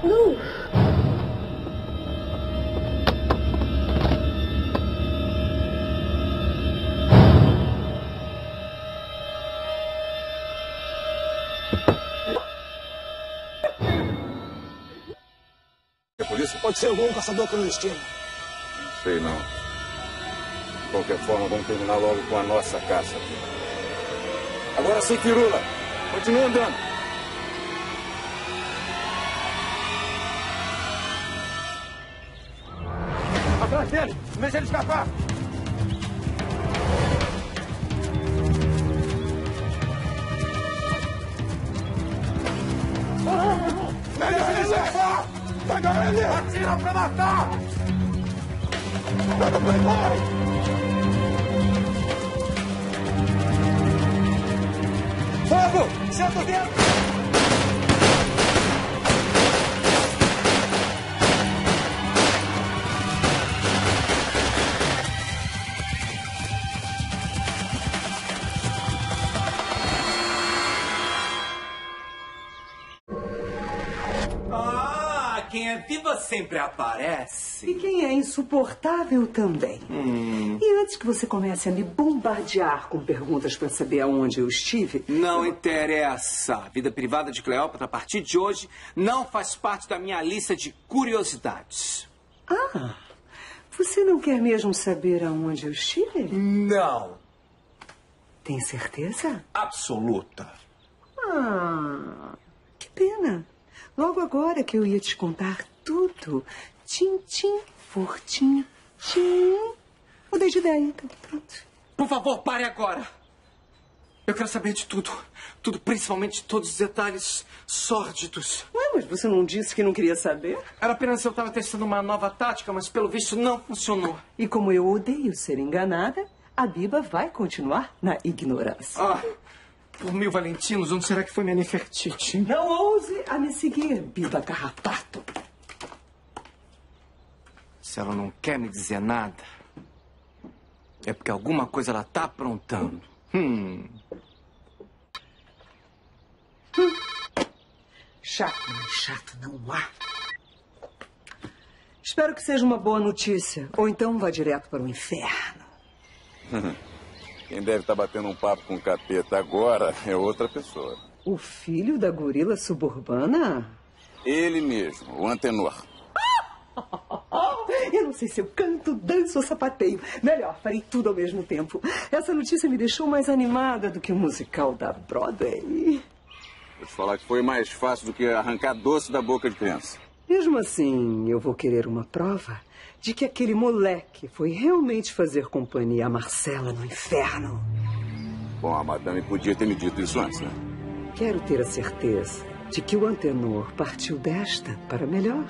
É Por isso pode ser algum caçador clandestino. Não sei não. De qualquer forma, vamos terminar logo com a nossa caça. Agora sim, Firula. Continua andando. Dele! Não ele escapar! Deixa ele escapar! Pega ele! Atira pra matar! O! Fogo! Senta dentro! Ah, sempre aparece. E quem é insuportável também. Hum. E antes que você comece a me bombardear com perguntas para saber aonde eu estive. Não interessa. A vida privada de Cleópatra, a partir de hoje, não faz parte da minha lista de curiosidades. Ah, você não quer mesmo saber aonde eu estive? Não. Tem certeza? Absoluta. Ah, que pena. Logo agora que eu ia te contar tudo. Tim-tim, fortim, tim. Mudei de ideia, então pronto. Por favor, pare agora. Eu quero saber de tudo. Tudo, principalmente todos os detalhes sórdidos. Ué, mas você não disse que não queria saber? Era apenas eu estava testando uma nova tática, mas pelo visto não funcionou. E como eu odeio ser enganada, a Biba vai continuar na ignorância. Ah, por mil valentinos, onde será que foi minha Nefertiti? Não ouse a me seguir, Biba Carrapato. Se ela não quer me dizer nada, é porque alguma coisa ela tá aprontando. Hum. Chato, mas chato não há. Espero que seja uma boa notícia. Ou então vá direto para o inferno. Quem deve estar batendo um papo com o capeta agora é outra pessoa. O filho da gorila suburbana? Ele mesmo, o Antenor. Não sei se eu canto, danço ou sapateio. Melhor, farei tudo ao mesmo tempo. Essa notícia me deixou mais animada do que o musical da Broadway. Vou te falar que foi mais fácil do que arrancar doce da boca de criança. Mesmo assim, eu vou querer uma prova de que aquele moleque foi realmente fazer companhia a Marcela no inferno. Bom, a madame podia ter me dito isso antes, né? Quero ter a certeza de que o Antenor partiu desta para melhor.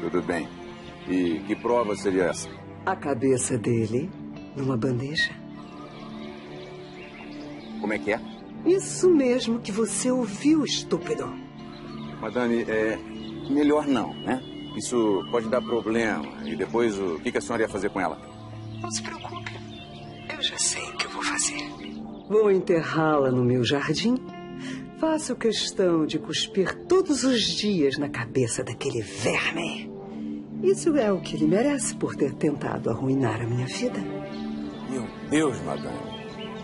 Tudo bem. E que prova seria essa? A cabeça dele numa bandeja. Como é que é? Isso mesmo que você ouviu, estúpido. Madame, é. Melhor não, né? Isso pode dar problema. E depois, o que a senhora ia fazer com ela? Não se preocupe. Eu já sei o que eu vou fazer. Vou enterrá-la no meu jardim. Faço questão de cuspir todos os dias na cabeça daquele verme. Isso é o que ele merece por ter tentado arruinar a minha vida. Meu Deus, madame.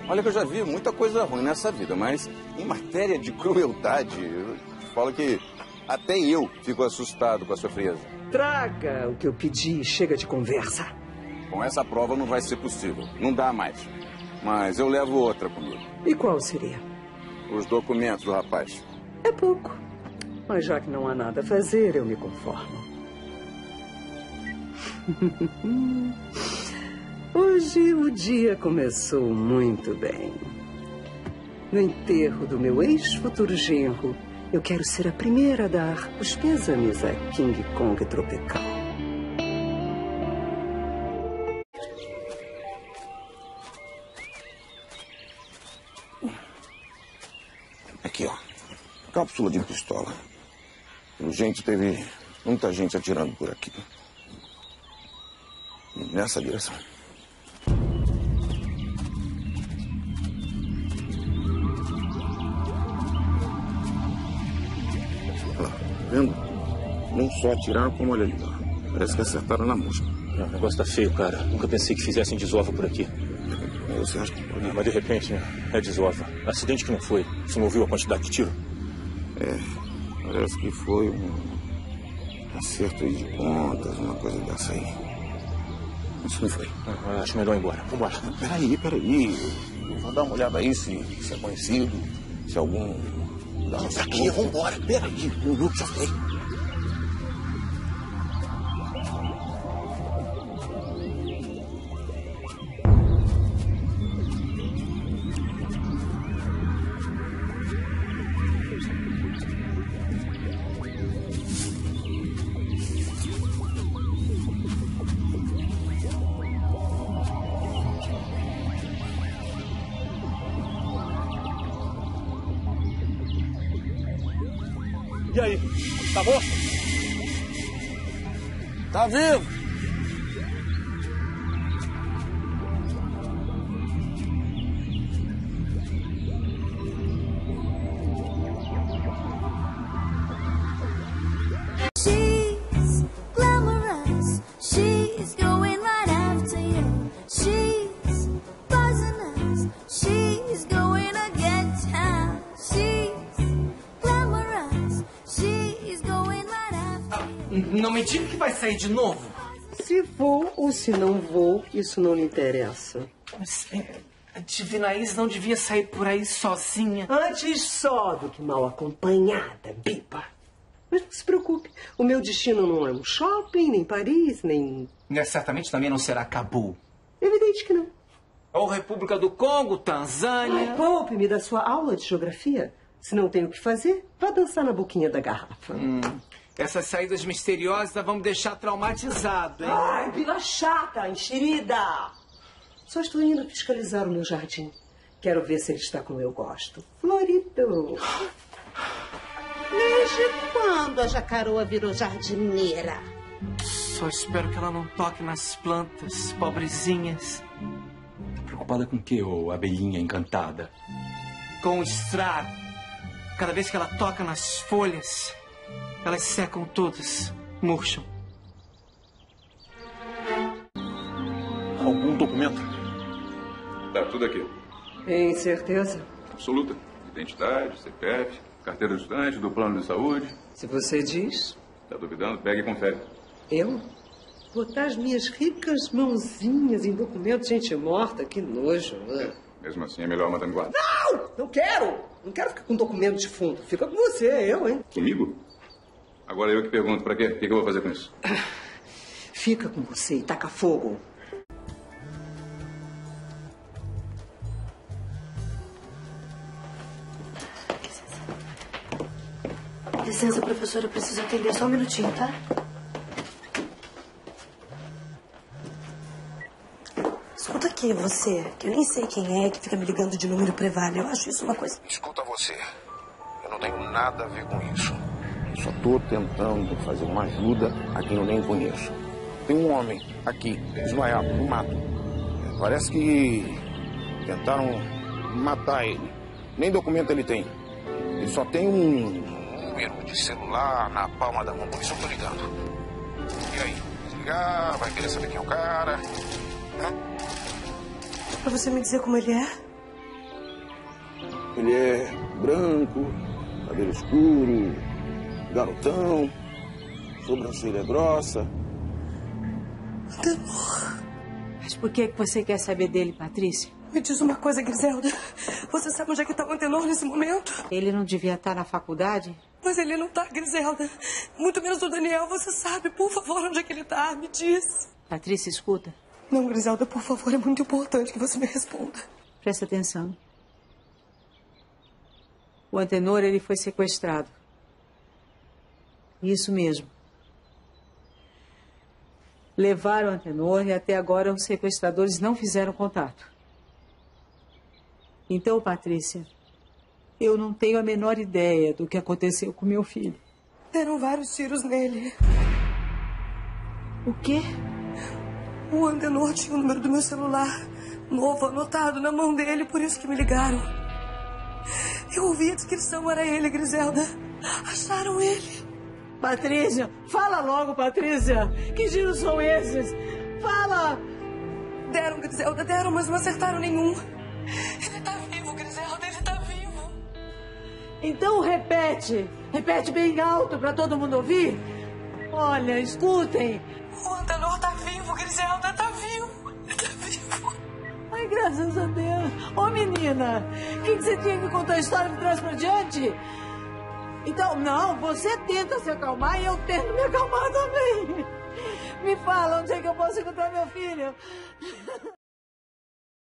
Olha que eu já vi muita coisa ruim nessa vida, mas em matéria de crueldade, eu te falo que até eu fico assustado com a sua frieza. Traga o que eu pedi, chega de conversa. Com essa prova não vai ser possível. Não dá mais. Mas eu levo outra comigo. E qual seria? Os documentos do rapaz. É pouco. Mas já que não há nada a fazer, eu me conformo. Hoje o dia começou muito bem. No enterro do meu ex-futuro genro, eu quero ser a primeira a dar os pêsames a King Kong tropical. Aqui, ó. Cápsula de pistola. Jeito, teve muita gente atirando por aqui. Nessa direção. Olha lá, vendo? Não só atiraram, como olha ali. Parece que acertaram na mosca. Não, o negócio tá feio, cara. Nunca pensei que fizessem desova por aqui. Você acha que pode... Ah, mas de repente, né? É desova. Acidente que não foi. Você não ouviu a quantidade de tiro? É, parece que foi um acerto aí de contas, uma coisa dessa aí. Isso não foi. Ah, acho melhor ir embora. Vambora. Peraí, peraí. Eu vou dar uma olhada aí se, se é conhecido, se algum. Da nossa Aqui, vambora. Peraí, um minuto já foi. E aí? Tá bom? Tá vivo! She's going right after you. She's buzzing us. She's Não me diga que vai sair de novo. Se vou ou se não vou, isso não lhe interessa. Mas é, a Divinaís não devia sair por aí sozinha. Antes só do que mal acompanhada, bipa. Mas não se preocupe, o meu destino não é um shopping, nem Paris, nem. Né, Certamente também não será Cabul. Evidente que não. Ou República do Congo, Tanzânia. Ai, poupe-me da sua aula de geografia. Se não tem o que fazer, vá dançar na boquinha da garrafa. Essas saídas misteriosas vão me deixar traumatizado, hein? Ai, bila chata, enxerida! Só estou indo fiscalizar o meu jardim. Quero ver se ele está como eu gosto. Florido. Desde quando a jacaroa virou jardineira? Só espero que ela não toque nas plantas, pobrezinhas. Preocupada com o quê, ô abelhinha encantada? Com o estrago. Cada vez que ela toca nas folhas, elas secam todas, murcham. Algum documento? Tá tudo aqui. Tem certeza? Absoluta. Identidade, CPF, carteira de estudante, do plano de saúde. Se você diz, Tá duvidando? Pega e confere. eu? Botar as minhas ricas mãozinhas em documentos de gente morta, que nojo. né? Mesmo assim, é melhor mandar me guardar. Não, não quero. Não quero ficar com documento de fundo. Fica com você, eu, hein? Comigo? Agora eu que pergunto, pra quê? O que que eu vou fazer com isso? Fica com você e taca fogo. Licença, professora, eu preciso atender só um minutinho, tá? Escuta aqui, você, que eu nem sei quem é que fica me ligando de número privado. Eu acho isso uma coisa. Escuta você. Eu não tenho nada a ver com isso. Só tô tentando fazer uma ajuda a quem eu nem conheço. Tem um homem aqui, desmaiado, no mato. Parece que tentaram matar ele. Nem documento ele tem. Ele só tem um número de celular na palma da mão. Por isso eu tô ligando. E aí? Se ligar, vai querer saber quem é o cara? Hã? Pra você me dizer como ele é? Ele é branco, cabelo escuro, garotão, sobrancelha grossa. Mas por que que você quer saber dele, Patrícia? Me diz uma coisa, Griselda. Você sabe onde é que tá o Antenor nesse momento? Ele não devia estar na faculdade? Mas ele não tá, Griselda. Muito menos o Daniel. Você sabe, por favor, onde é que ele tá? Me diz. Patrícia, escuta. Não, Griselda, por favor, é muito importante que você me responda. Presta atenção. O Antenor, ele foi sequestrado. Isso mesmo. Levaram o Antenor e até agora os sequestradores não fizeram contato. Então, Patrícia, eu não tenho a menor ideia do que aconteceu com meu filho. Deram vários tiros nele. O quê? O Antenor tinha o número do meu celular novo anotado na mão dele, por isso que me ligaram. Eu ouvi a descrição, era ele, Griselda. Acharam ele. Patrícia, fala logo, Patrícia. Que giros são esses? Fala! Deram, Griselda, deram, mas não acertaram nenhum. Ele tá vivo, Griselda, ele tá vivo. Então repete. Repete bem alto para todo mundo ouvir. Olha, escutem. O Antenor tá vivo, Griselda, tá vivo. Tá vivo. Ai, graças a Deus. Ô, menina, o que, que você tinha que contar a história de trás pra diante? Então, não, você tenta se acalmar e eu tento me acalmar também. Me fala onde é que eu posso encontrar meu filho.